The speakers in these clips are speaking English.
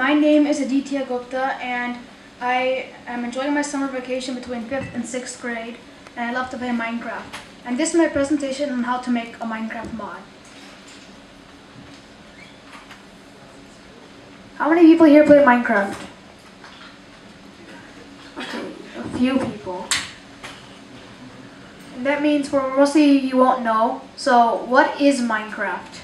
My name is Aditya Gupta and I am enjoying my summer vacation between 5th and 6th grade and I love to play Minecraft. And this is my presentation on how to make a Minecraft mod. How many people here play Minecraft? Okay, a few people. And that means for mostly you won't know. So what is Minecraft?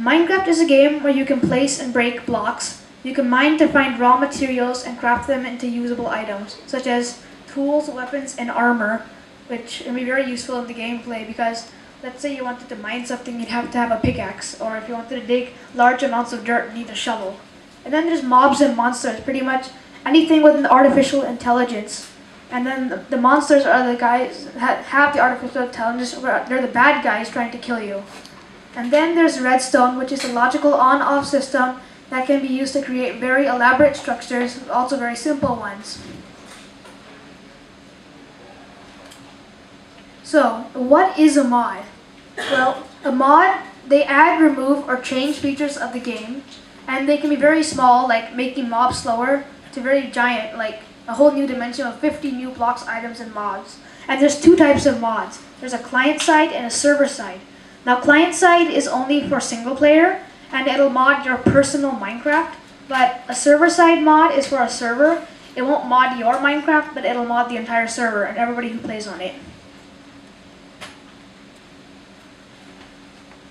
Minecraft is a game where you can place and break blocks. You can mine to find raw materials and craft them into usable items, such as tools, weapons, and armor, which can be very useful in the gameplay because let's say you wanted to mine something, you'd have to have a pickaxe, or if you wanted to dig large amounts of dirt, you need a shovel. And then there's mobs and monsters, pretty much anything with an artificial intelligence. And then the, the monsters are the guys that have the artificial intelligence, they're the bad guys trying to kill you. And then there's redstone, which is a logical on-off system that can be used to create very elaborate structures, also very simple ones. So, what is a mod? Well, a mod, they add, remove, or change features of the game, and they can be very small, like making mobs slower, to very giant, like a whole new dimension of 50 new blocks, items, and mods. And there's two types of mods. There's a client side and a server side. Now client side is only for single player and it'll mod your personal Minecraft. But a server side mod is for a server. It won't mod your Minecraft, but it'll mod the entire server and everybody who plays on it.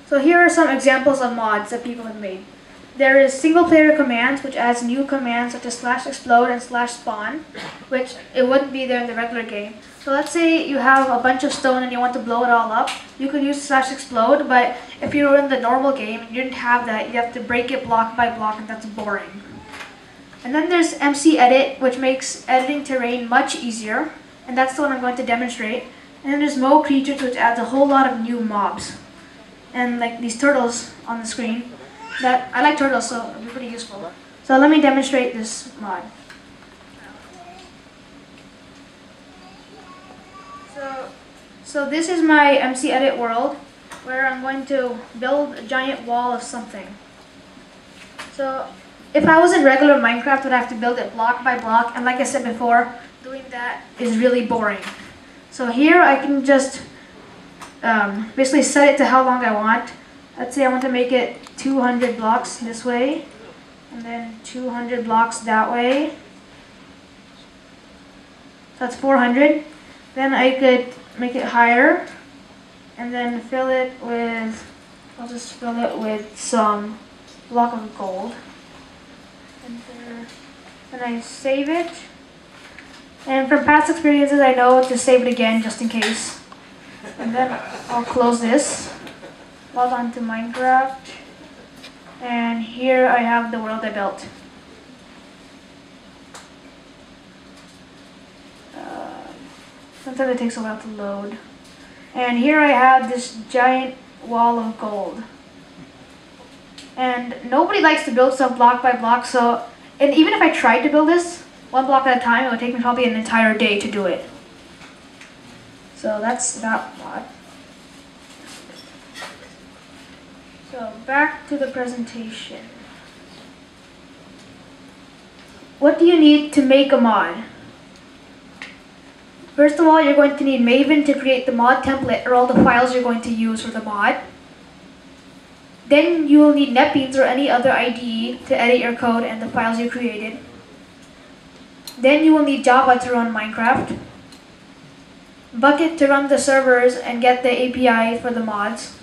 So here are some examples of mods that people have made. There is single player commands, which adds new commands such as slash explode and slash spawn, which it wouldn't be there in the regular game. So let's say you have a bunch of stone and you want to blow it all up. You could use slash explode, but if you were in the normal game and you didn't have that, you have to break it block by block and that's boring. And then there's MC Edit, which makes editing terrain much easier. And that's the one I'm going to demonstrate. And then there's Mo Creatures, which adds a whole lot of new mobs. And like these turtles on the screen that I like turtles, so it'll be pretty useful. So let me demonstrate this mod. So this is my MC Edit world, where I'm going to build a giant wall of something. So, if I was in regular Minecraft, I'd have to build it block by block, and like I said before, doing that is really boring. So here I can just um, basically set it to how long I want. Let's say I want to make it 200 blocks this way, and then 200 blocks that way. So that's 400. Then I could make it higher, and then fill it with, I'll just fill it with some block of gold. And then I save it. And from past experiences, I know to save it again just in case. And then I'll close this log on to Minecraft. And here I have the world I built. Sometimes it takes a while to load. And here I have this giant wall of gold. And nobody likes to build stuff block by block, so, and even if I tried to build this one block at a time, it would take me probably an entire day to do it. So that's that mod. So back to the presentation. What do you need to make a mod? First of all, you're going to need Maven to create the mod template or all the files you're going to use for the mod. Then you will need NetBeans or any other IDE to edit your code and the files you created. Then you will need Java to run Minecraft. Bukkit to run the servers and get the API for the mods.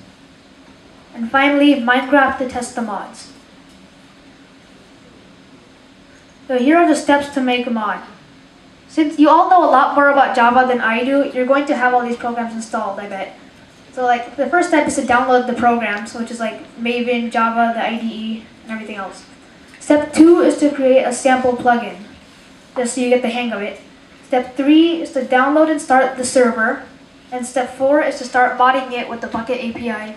And finally, Minecraft to test the mods. So here are the steps to make a mod. Since you all know a lot more about Java than I do, you're going to have all these programs installed, I bet. So like, the first step is to download the programs, which is like Maven, Java, the IDE, and everything else. Step two is to create a sample plugin, just so you get the hang of it. Step three is to download and start the server. And step four is to start modding it with the Bukkit API.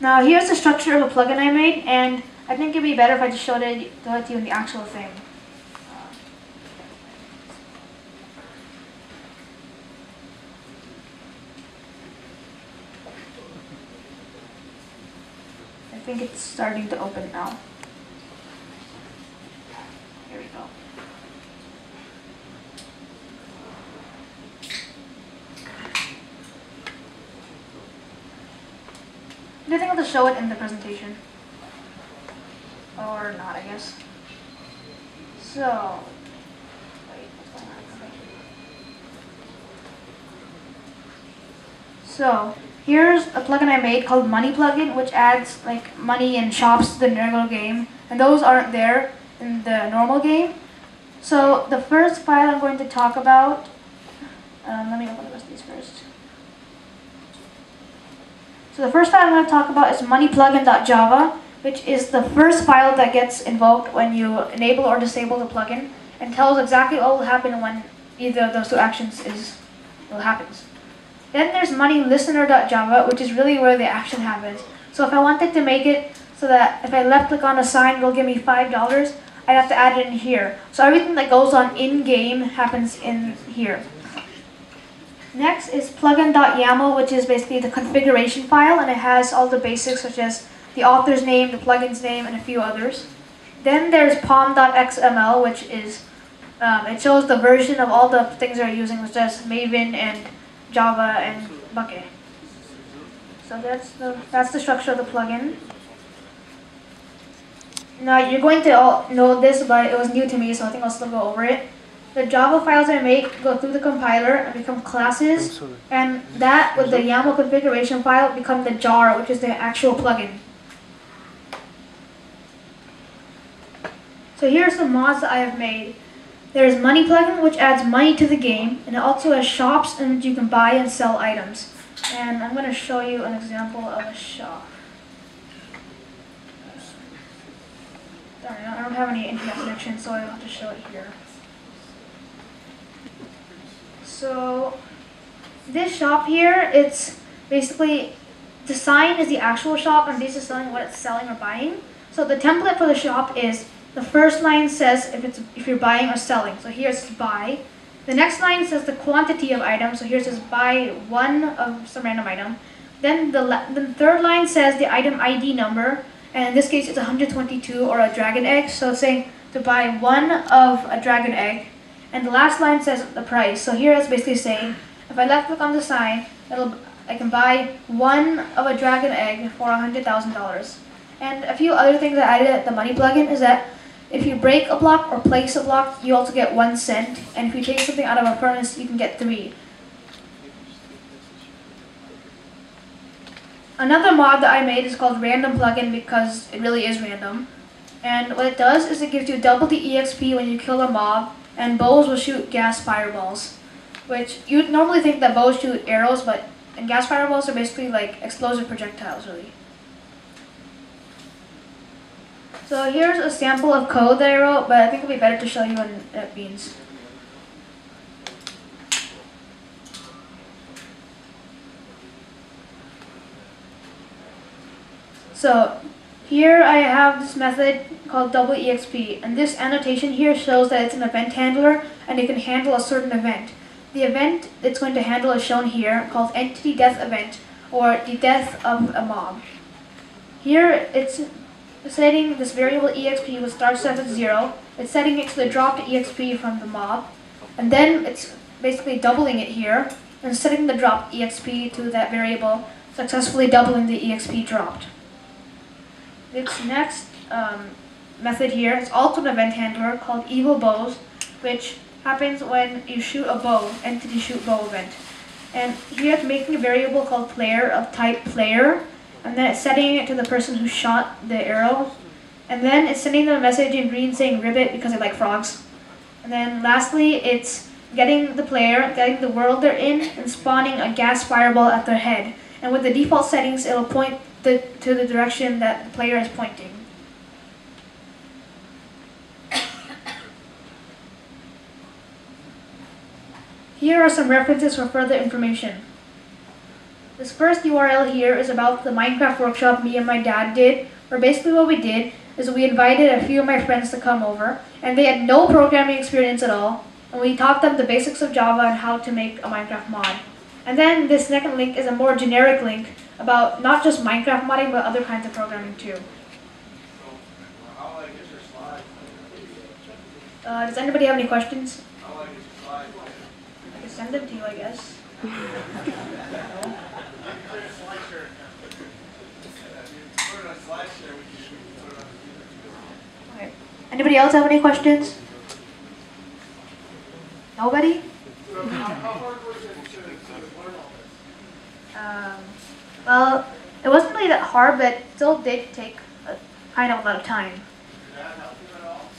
Now here's the structure of a plugin I made, and I think it'd be better if I just showed it, to you in the actual thing. I think it's starting to open now. Here we go. You think I'll just show it in the presentation? Or not, I guess. So, wait. So, here's a plugin I made called Money Plugin, which adds like money and shops to the regular game, and those aren't there in the normal game. So, the first file I'm going to talk about, um, let me open the rest of these first. So the first file I'm going to talk about is moneyplugin.java, which is the first file that gets invoked when you enable or disable the plugin and tells exactly what will happen when either of those two actions is what happens. Then there's moneylistener.java, which is really where the action happens. So if I wanted to make it so that if I left click on a sign, it'll give me $5, I'd have to add it in here. So everything that goes on in-game happens in here. Next is plugin.yaml, which is basically the configuration file, and it has all the basics such as the author's name, the plugin's name, and a few others. Then there's pom.xml, which is, um, it shows the version of all the things they're using, such as Maven and Java and Bukkit. So that's the, that's the structure of the plugin. Now you're going to all know this, but it was new to me, so I think I'll still go over it. The Java files I make go through the compiler and become classes, and that with the YAML configuration file become the jar, which is the actual plugin. So here are some mods that I have made. There's Money plugin, which adds money to the game, and it also has shops in which you can buy and sell items. And I'm going to show you an example of a shop. Sorry, I don't have any internet connection, so I'll have to show it here. So this shop here, it's basically the sign is the actual shop and this is selling what it's selling or buying. So the template for the shop is the first line says if it's if you're buying or selling. So here's buy. The next line says the quantity of items. So here says buy one of some random item. Then the, the third line says the item ID number, and in this case it's 122 or a dragon egg. So saying to buy one of a dragon egg. And the last line says the price. So here it's basically saying, if I left click on the sign, it'll I can buy one of a dragon egg for $100,000. And a few other things that I added at the money plugin is that if you break a block or place a block, you also get one cent. And if you take something out of a furnace, you can get three. Another mod that I made is called random plugin because it really is random. And what it does is it gives you double the EXP when you kill a mob and bows will shoot ghast fireballs, which you'd normally think that bows shoot arrows, but and ghast fireballs are basically like explosive projectiles, really. So here's a sample of code that I wrote, but I think it'll be better to show you in NetBeans. So here I have this method called double exp, and this annotation here shows that it's an event handler and it can handle a certain event. The event it's going to handle is shown here called entity death event or the death of a mob. Here it's setting this variable exp with set at zero. It's setting it to the dropped exp from the mob, and then it's basically doubling it here and setting the dropped exp to that variable, successfully doubling the exp dropped. This next um, method here is also an event handler called evil bows, which happens when you shoot a bow, entity shoot bow event. And here it's making a variable called player of type player, and then it's setting it to the person who shot the arrow. And then it's sending them a message in green saying ribbit because they like frogs. And then lastly, it's getting the player, getting the world they're in, and spawning a ghast fireball at their head. And with the default settings, it'll point the, to the direction that the player is pointing. Here are some references for further information. This first URL here is about the Minecraft workshop me and my dad did, where basically what we did is we invited a few of my friends to come over, and they had no programming experience at all, and we taught them the basics of Java and how to make a Minecraft mod. And then this second link is a more generic link about not just Minecraft modding, but other kinds of programming too. How do I get your slide? Uh, does anybody have any questions? How do I get your slide? I can send them to you, I guess. Anybody else have any questions? Nobody? Um, well, it wasn't really that hard, but it still did take a, kind of a lot of time.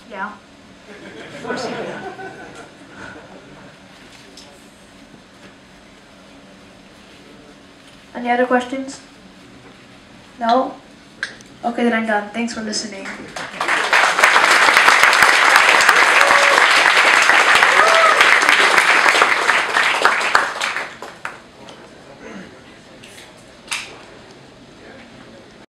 Yeah. Any other questions? No? Okay, then I'm done. Thanks for listening.